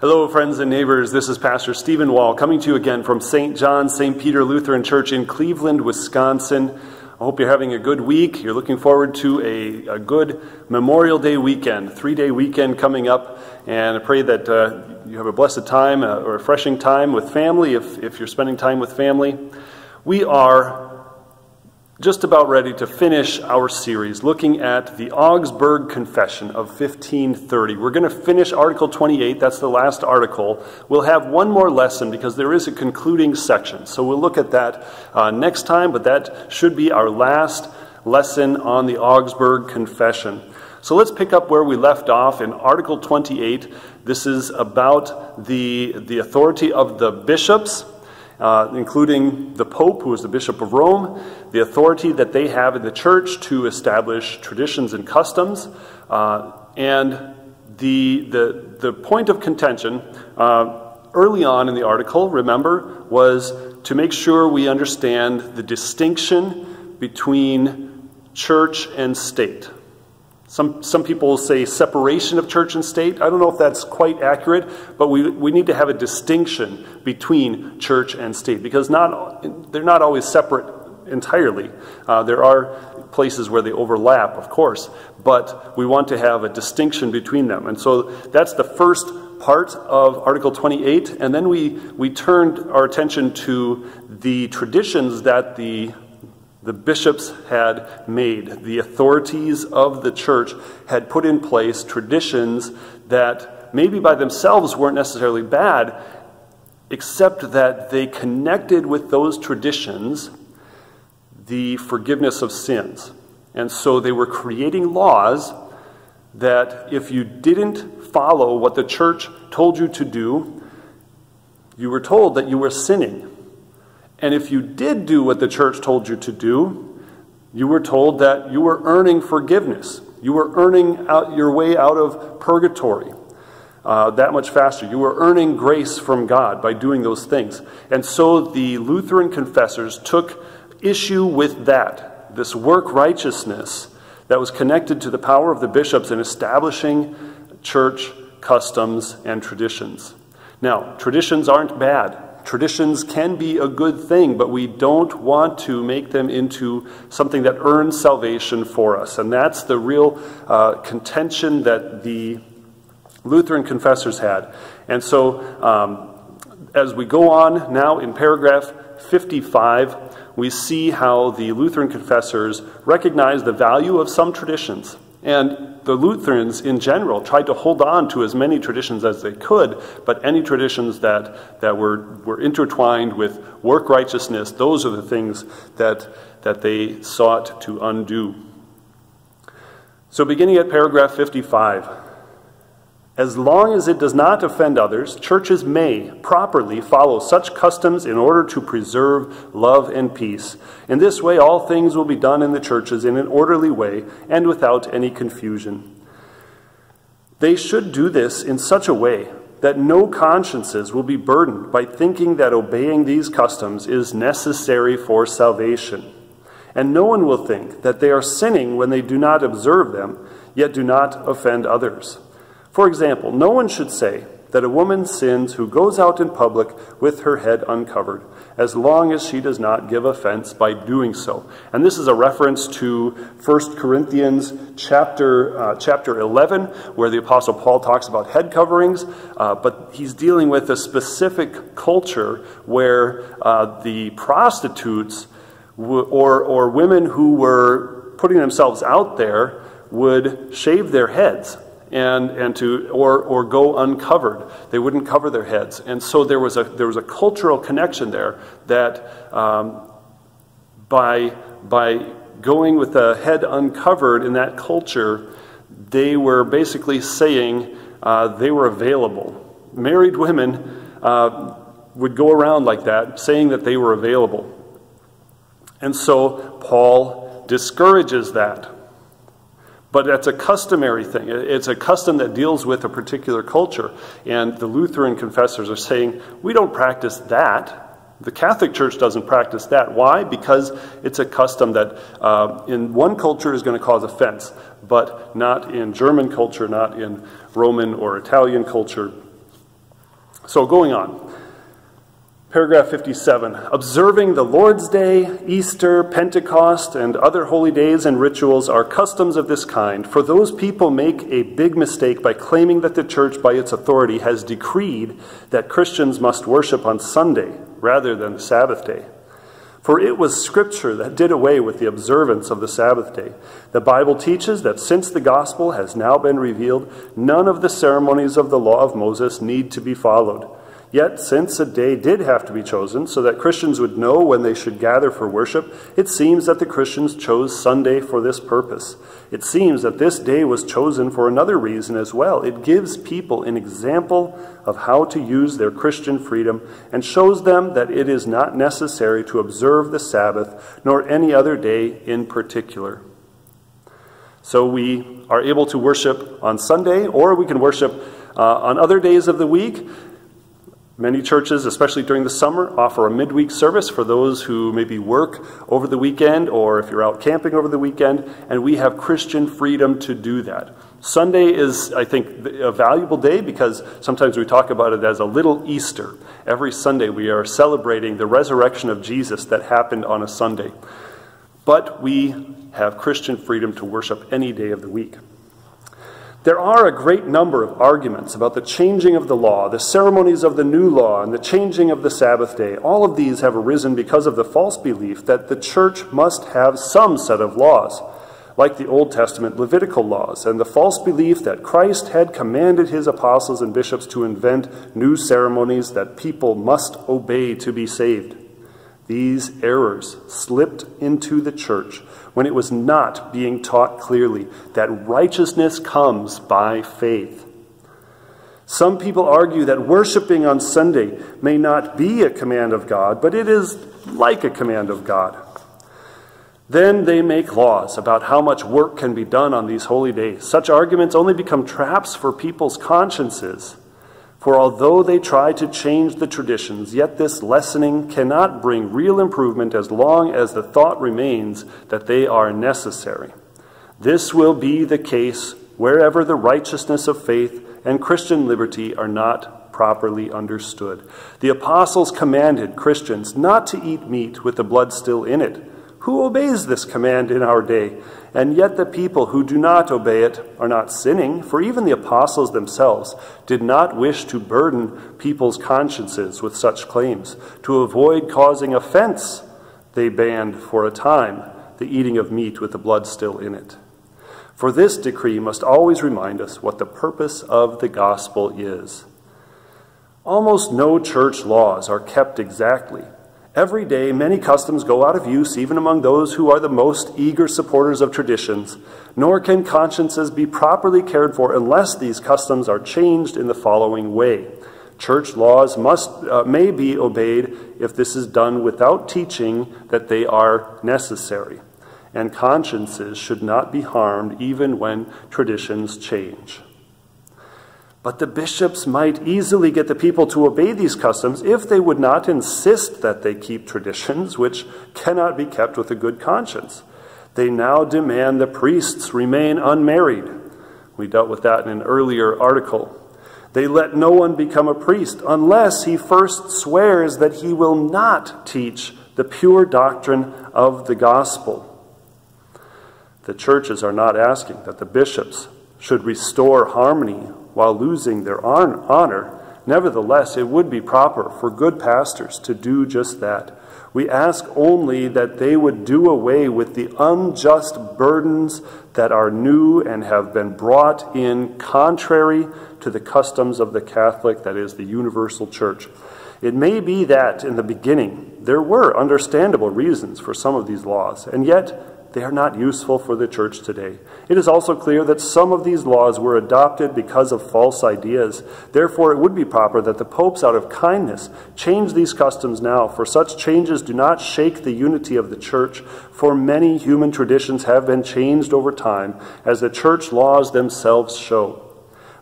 Hello, friends and neighbors. This is Pastor Stephen Wall coming to you again from St. John St. Peter Lutheran Church in Cleveland, Wisconsin. I hope you're having a good week. You're looking forward to a, a good Memorial Day weekend, three day weekend coming up. And I pray that uh, you have a blessed time, a refreshing time with family if, if you're spending time with family. We are just about ready to finish our series looking at the Augsburg Confession of 1530. We're going to finish Article 28, that's the last article. We'll have one more lesson because there is a concluding section. So we'll look at that uh, next time, but that should be our last lesson on the Augsburg Confession. So let's pick up where we left off in Article 28. This is about the, the authority of the bishops uh, including the Pope, who is the Bishop of Rome, the authority that they have in the church to establish traditions and customs, uh, and the, the, the point of contention uh, early on in the article, remember, was to make sure we understand the distinction between church and state. Some, some people say separation of church and state. I don't know if that's quite accurate, but we, we need to have a distinction between church and state because not, they're not always separate entirely. Uh, there are places where they overlap, of course, but we want to have a distinction between them. And so that's the first part of Article 28. And then we, we turned our attention to the traditions that the the bishops had made, the authorities of the church had put in place traditions that maybe by themselves weren't necessarily bad, except that they connected with those traditions the forgiveness of sins. And so they were creating laws that if you didn't follow what the church told you to do, you were told that you were sinning. And if you did do what the church told you to do, you were told that you were earning forgiveness. You were earning out your way out of purgatory uh, that much faster. You were earning grace from God by doing those things. And so the Lutheran confessors took issue with that, this work righteousness that was connected to the power of the bishops in establishing church customs and traditions. Now, traditions aren't bad. Traditions can be a good thing, but we don't want to make them into something that earns salvation for us. And that's the real uh, contention that the Lutheran confessors had. And so, um, as we go on now in paragraph 55, we see how the Lutheran confessors recognize the value of some traditions. And the Lutherans in general tried to hold on to as many traditions as they could, but any traditions that, that were, were intertwined with work righteousness, those are the things that, that they sought to undo. So, beginning at paragraph 55, as long as it does not offend others, churches may properly follow such customs in order to preserve love and peace. In this way, all things will be done in the churches in an orderly way and without any confusion. They should do this in such a way that no consciences will be burdened by thinking that obeying these customs is necessary for salvation. And no one will think that they are sinning when they do not observe them, yet do not offend others. For example, no one should say that a woman sins who goes out in public with her head uncovered, as long as she does not give offense by doing so. And this is a reference to 1 Corinthians chapter, uh, chapter 11, where the Apostle Paul talks about head coverings, uh, but he's dealing with a specific culture where uh, the prostitutes or, or women who were putting themselves out there would shave their heads and, and to, or, or go uncovered. They wouldn't cover their heads. And so there was a, there was a cultural connection there that um, by, by going with the head uncovered in that culture, they were basically saying uh, they were available. Married women uh, would go around like that, saying that they were available. And so Paul discourages that. But that's a customary thing. It's a custom that deals with a particular culture. And the Lutheran confessors are saying, we don't practice that. The Catholic Church doesn't practice that. Why? Because it's a custom that uh, in one culture is going to cause offense, but not in German culture, not in Roman or Italian culture. So, going on. Paragraph 57 Observing the Lord's Day, Easter, Pentecost, and other holy days and rituals are customs of this kind, for those people make a big mistake by claiming that the church, by its authority, has decreed that Christians must worship on Sunday rather than the Sabbath day. For it was Scripture that did away with the observance of the Sabbath day. The Bible teaches that since the gospel has now been revealed, none of the ceremonies of the law of Moses need to be followed. Yet, since a day did have to be chosen so that Christians would know when they should gather for worship, it seems that the Christians chose Sunday for this purpose. It seems that this day was chosen for another reason as well. It gives people an example of how to use their Christian freedom and shows them that it is not necessary to observe the Sabbath nor any other day in particular. So we are able to worship on Sunday, or we can worship uh, on other days of the week. Many churches, especially during the summer, offer a midweek service for those who maybe work over the weekend or if you're out camping over the weekend, and we have Christian freedom to do that. Sunday is, I think, a valuable day because sometimes we talk about it as a little Easter. Every Sunday we are celebrating the resurrection of Jesus that happened on a Sunday. But we have Christian freedom to worship any day of the week. There are a great number of arguments about the changing of the law, the ceremonies of the new law, and the changing of the Sabbath day. All of these have arisen because of the false belief that the church must have some set of laws, like the Old Testament Levitical laws, and the false belief that Christ had commanded his apostles and bishops to invent new ceremonies that people must obey to be saved. These errors slipped into the church when it was not being taught clearly that righteousness comes by faith. Some people argue that worshiping on Sunday may not be a command of God, but it is like a command of God. Then they make laws about how much work can be done on these holy days. Such arguments only become traps for people's consciences for although they try to change the traditions, yet this lessening cannot bring real improvement as long as the thought remains that they are necessary. This will be the case wherever the righteousness of faith and Christian liberty are not properly understood. The apostles commanded Christians not to eat meat with the blood still in it. Who obeys this command in our day? And yet the people who do not obey it are not sinning, for even the apostles themselves did not wish to burden people's consciences with such claims. To avoid causing offense, they banned for a time the eating of meat with the blood still in it. For this decree must always remind us what the purpose of the gospel is. Almost no church laws are kept exactly Every day, many customs go out of use, even among those who are the most eager supporters of traditions, nor can consciences be properly cared for unless these customs are changed in the following way. Church laws must, uh, may be obeyed if this is done without teaching that they are necessary, and consciences should not be harmed even when traditions change. But the bishops might easily get the people to obey these customs if they would not insist that they keep traditions which cannot be kept with a good conscience. They now demand the priests remain unmarried. We dealt with that in an earlier article. They let no one become a priest unless he first swears that he will not teach the pure doctrine of the gospel. The churches are not asking that the bishops should restore harmony while losing their honor, nevertheless, it would be proper for good pastors to do just that. We ask only that they would do away with the unjust burdens that are new and have been brought in contrary to the customs of the Catholic, that is, the universal church. It may be that in the beginning there were understandable reasons for some of these laws, and yet they are not useful for the church today. It is also clear that some of these laws were adopted because of false ideas. Therefore, it would be proper that the popes, out of kindness, change these customs now, for such changes do not shake the unity of the church, for many human traditions have been changed over time, as the church laws themselves show.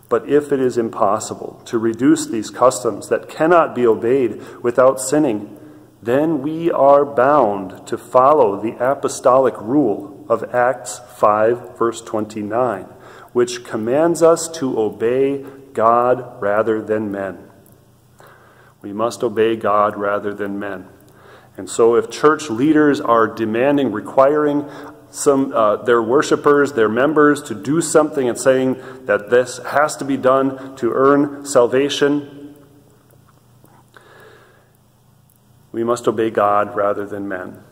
But if it is impossible to reduce these customs that cannot be obeyed without sinning, then we are bound to follow the apostolic rule of Acts 5, verse 29, which commands us to obey God rather than men. We must obey God rather than men. And so, if church leaders are demanding, requiring some uh, their worshipers, their members, to do something and saying that this has to be done to earn salvation, we must obey God rather than men.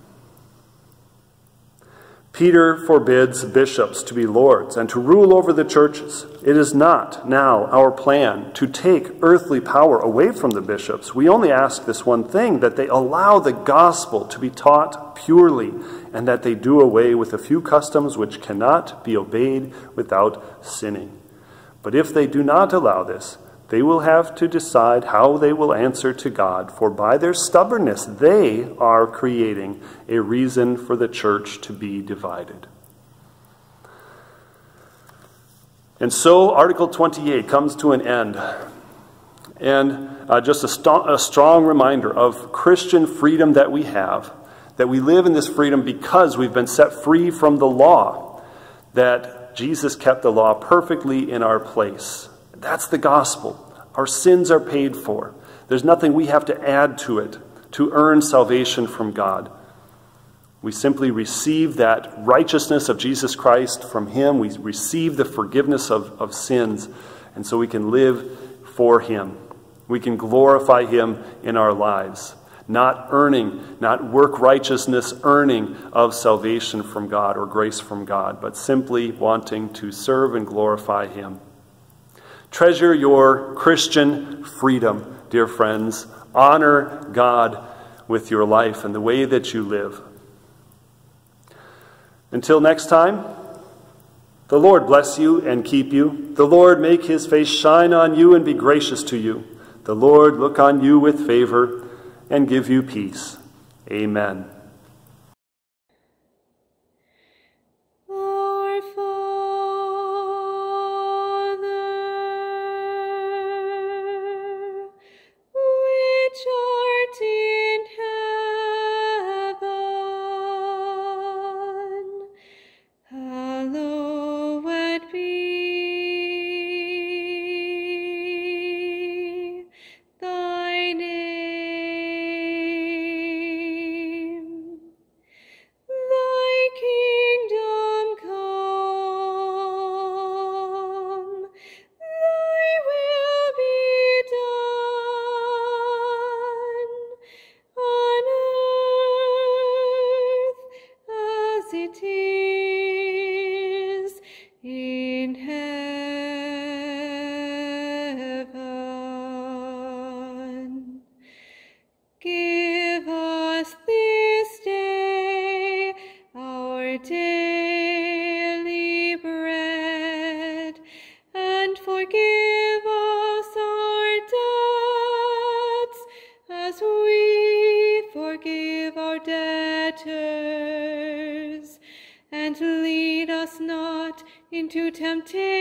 Peter forbids bishops to be lords and to rule over the churches. It is not now our plan to take earthly power away from the bishops. We only ask this one thing that they allow the gospel to be taught purely and that they do away with a few customs which cannot be obeyed without sinning. But if they do not allow this, they will have to decide how they will answer to God, for by their stubbornness, they are creating a reason for the church to be divided. And so, Article 28 comes to an end. And uh, just a, st- a strong reminder of Christian freedom that we have, that we live in this freedom because we've been set free from the law, that Jesus kept the law perfectly in our place. That's the gospel. Our sins are paid for. There's nothing we have to add to it to earn salvation from God. We simply receive that righteousness of Jesus Christ from Him. We receive the forgiveness of, of sins, and so we can live for Him. We can glorify Him in our lives, not earning, not work righteousness earning of salvation from God or grace from God, but simply wanting to serve and glorify Him. Treasure your Christian freedom, dear friends. Honor God with your life and the way that you live. Until next time, the Lord bless you and keep you. The Lord make his face shine on you and be gracious to you. The Lord look on you with favor and give you peace. Amen. Into temptation, but deliver